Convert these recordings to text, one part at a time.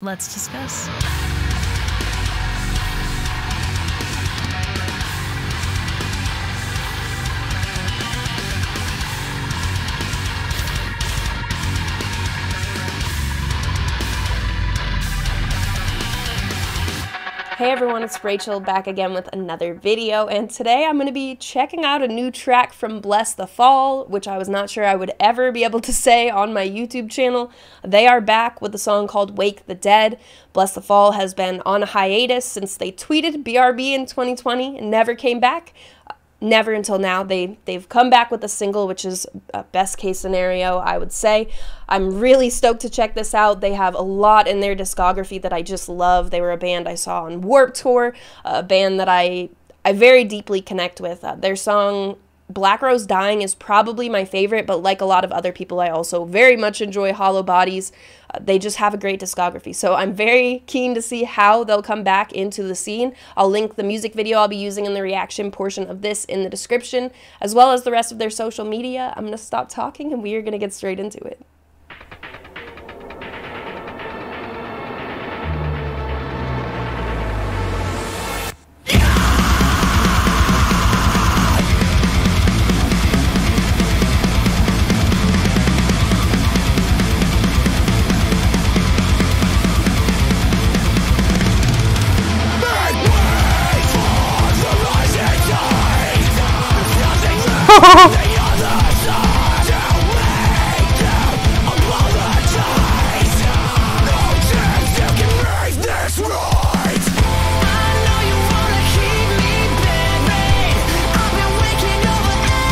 Let's discuss. Hey everyone, it's Rachelle back again with another video, and today I'm going to be checking out a new track from Bless the Fall, which I was not sure I would ever be able to say on my YouTube channel. They are back with a song called Wake the Dead. Bless the Fall has been on a hiatus since they tweeted BRB in 2020 and never came back never until now they they've come back with a single which is a best case scenario i would say. I'm really stoked to check this out. They have a lot in their discography that i just love. They were a band i saw on Warped Tour a band that i i very deeply connect with. Uh, their song Black Rose Dying is probably my favorite, but like a lot of other people, I also very much enjoy Hollow Bodies. They just have a great discography. So I'm very keen to see how they'll come back into the scene. I'll link the music video I'll be using in the reaction portion of this in the description, as well as the rest of their social media. I'm going to stop talking and we are going to get straight into it.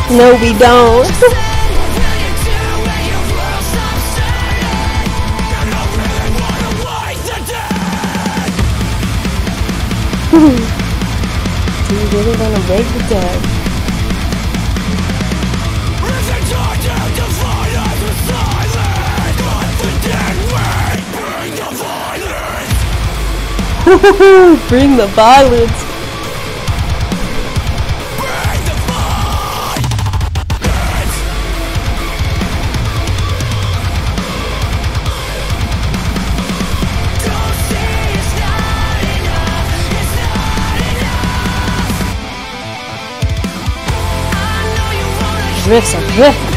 No, we don't. Do you really want to wake the dead? Bring the violence. Riffs are riffs.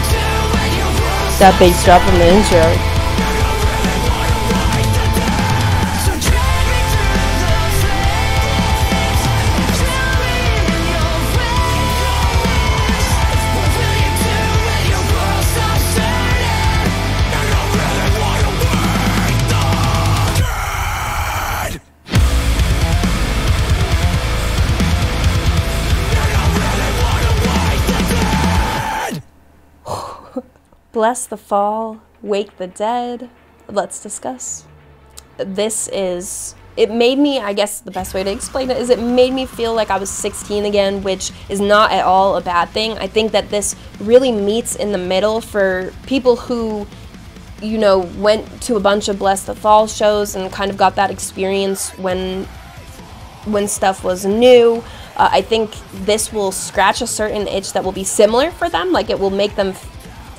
that bass drop from the Bless the Fall, Wake the Dead. Let's discuss. This is. It made me, I guess the best way to explain it is it made me feel like I was 16 again, which is not at all a bad thing. I think that this really meets in the middle for people who, you know, went to a bunch of Bless the Fall shows and kind of got that experience when when stuff was new. Uh, I think this will scratch a certain itch that will be similar for them. Like it will make them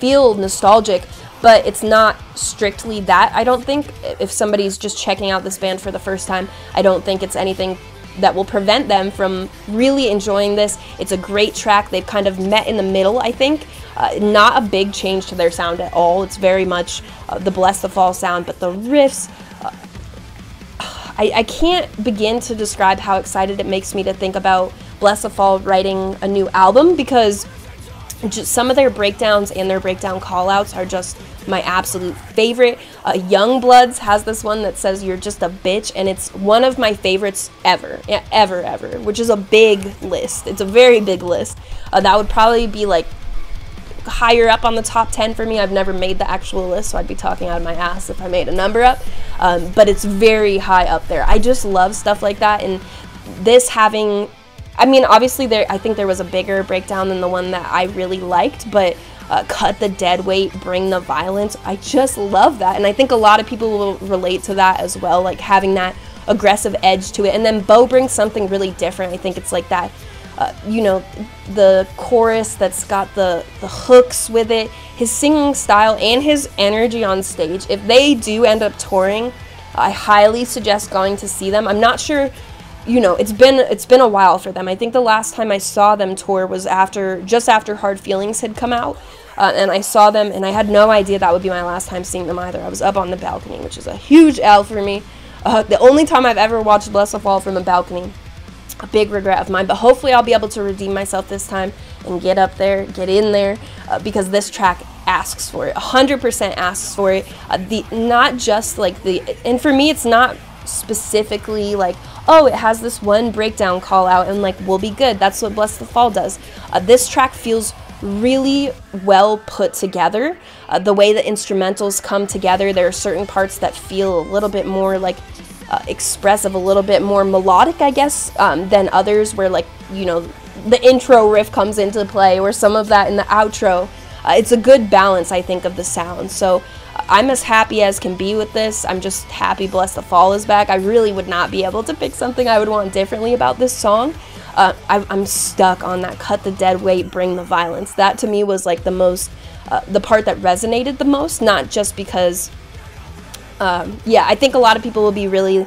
feel nostalgic, but it's not strictly that. I don't think if somebody's just checking out this band for the first time, I don't think it's anything that will prevent them from really enjoying this. It's a great track. They've kind of met in the middle, I think. Uh, not a big change to their sound at all. It's very much uh, the Bless the Fall sound, but the riffs. Uh, I, I can't begin to describe how excited it makes me to think about Bless the Fall writing a new album because just some of their breakdowns and their breakdown callouts are just my absolute favorite. Uh, Youngbloods has this one that says "You're just a bitch," and it's one of my favorites ever, ever, ever. Which is a big list. It's a very big list. Uh, that would probably be like higher up on the top 10 for me. I've never made the actual list, so I'd be talking out of my ass if I made a number up. Um, but it's very high up there. I just love stuff like that, and this having I mean, obviously, there. I think there was a bigger breakdown than the one that I really liked, but uh, cut the dead weight, bring the violence. I just love that, and I think a lot of people will relate to that as well, like having that aggressive edge to it. And then Beau brings something really different. I think it's like that. Uh, you know, the chorus that's got the, the hooks with it, his singing style, and his energy on stage. If they do end up touring, I highly suggest going to see them. I'm not sure you know, it's been it's been a while for them. I think the last time I saw them tour was after just after Hard Feelings had come out. Uh, and I saw them, and I had no idea that would be my last time seeing them either. I was up on the balcony, which is a huge L for me. Uh, the only time I've ever watched Bless the Fall from a balcony. A big regret of mine, but hopefully I'll be able to redeem myself this time and get up there, get in there, uh, because this track asks for it. 100% asks for it. Uh, the not just like the, and for me, it's not specifically like oh, it has this one breakdown call out and like we'll be good. That's what Bless the Fall does. Uh, this track feels really well put together. Uh, the way the instrumentals come together, there are certain parts that feel a little bit more like uh, expressive, a little bit more melodic, I guess, um, than others where like, you know, the intro riff comes into play or some of that in the outro. Uh, it's a good balance, I think, of the sound. So I'm as happy as can be with this. I'm just happy Bless the Fall is back. I really would not be able to pick something I would want differently about this song. Uh, I, am stuck on that cut the dead weight, bring the violence. That to me was like the most, uh, the part that resonated the most, not just because, um, yeah, I think a lot of people will be really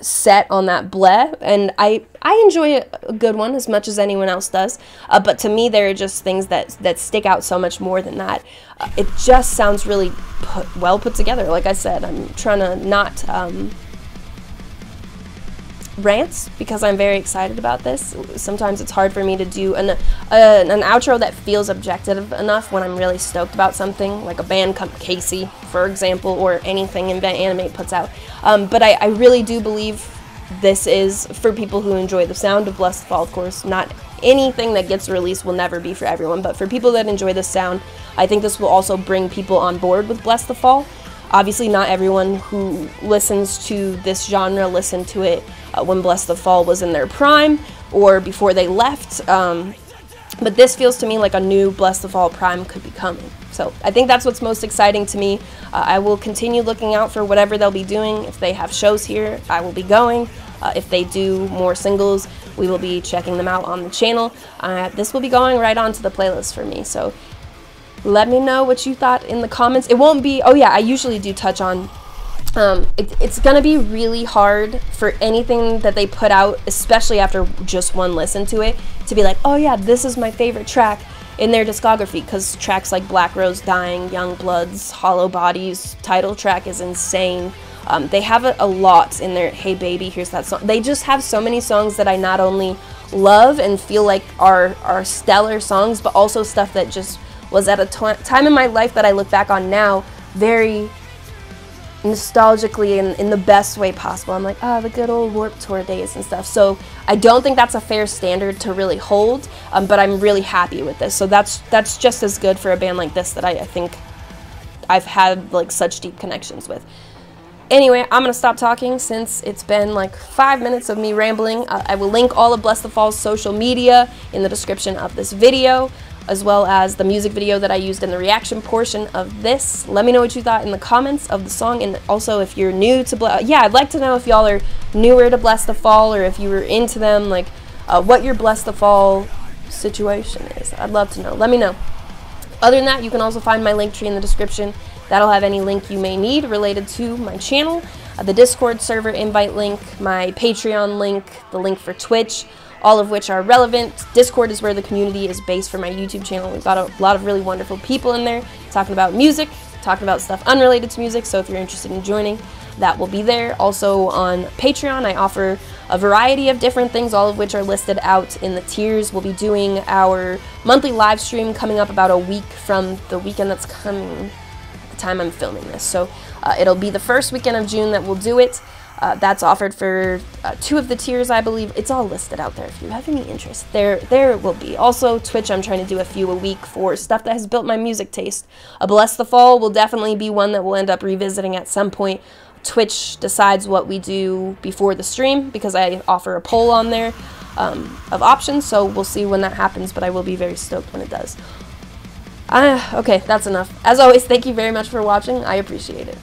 set on that bleh and I I enjoy a good one as much as anyone else does uh, but to me there are just things that that stick out so much more than that. Uh, it just sounds really put, well put together like I said I'm trying to not um, rants because I'm very excited about this. Sometimes it's hard for me to do an, uh, an outro that feels objective enough when I'm really stoked about something, like a band come Casey, for example, or anything Invent Animate puts out. Um, but I, I, really do believe this is for people who enjoy the sound of Bless the Fall, of course. Not anything that gets released will never be for everyone, but for people that enjoy the sound, I think this will also bring people on board with Bless the Fall. Obviously, not everyone who listens to this genre listened to it uh, when Bless the Fall was in their prime or before they left. Um, but this feels to me like a new Bless the Fall prime could be coming. So I think that's what's most exciting to me. Uh, I will continue looking out for whatever they'll be doing. If they have shows here, I will be going. Uh, if they do more singles, we will be checking them out on the channel. Uh, this will be going right onto the playlist for me. So let me know what you thought in the comments. It won't be, oh yeah, I usually do touch on, um, it, it's going to be really hard for anything that they put out, especially after just one listen to it, to be like, oh yeah, this is my favorite track in their discography because tracks like Black Rose Dying, Youngbloods, Hollow Bodies, title track is insane. Um, they have a, a, lot in their Hey Baby, here's that song. They just have so many songs that I not only love and feel like are, are stellar songs, but also stuff that just was at a time in my life that I look back on now very nostalgically in, in the best way possible. I'm like, ah, oh, the good old Warped Tour days and stuff. So I don't think that's a fair standard to really hold, um, but I'm really happy with this. So that's that's just as good for a band like this that I, I think I've had like such deep connections with. Anyway, I'm to stop talking since it's been like five minutes of me rambling. Uh, I will link all of Bless the Fall's social media in the description of this video as well as the music video that I used in the reaction portion of this. Let me know what you thought in the comments of the song, and also if you're new to Bless, yeah, I'd like to know if y'all are newer to Bless the Fall or if you were into them, like uh, what your Bless the Fall situation is. I'd love to know. Let me know. Other than that, you can also find my link tree in the description. That'll have any link you may need related to my channel. uh, the Discord server invite link, my Patreon link, the link for Twitch, all of which are relevant. Discord is where the community is based for my YouTube channel. We've got a lot of really wonderful people in there talking about music, talking about stuff unrelated to music. So if you're interested in joining, that will be there. Also on Patreon, I offer a variety of different things, all of which are listed out in the tiers. We'll be doing our monthly live stream coming up about a week from the weekend that's coming, the time I'm filming this. So uh, it'll be the first weekend of June that we'll do it. Uh, that's offered for uh, two of the tiers, I believe. It's all listed out there if you have any interest. There, there will be. Also, Twitch, I'm trying to do a few a week for stuff that has built my music taste. A Bless the Fall will definitely be one that we'll end up revisiting at some point. Twitch decides what we do before the stream because I offer a poll on there um, of options, so we'll see when that happens, but I will be very stoked when it does. Uh, okay, that's enough. As always, thank you very much for watching. I appreciate it.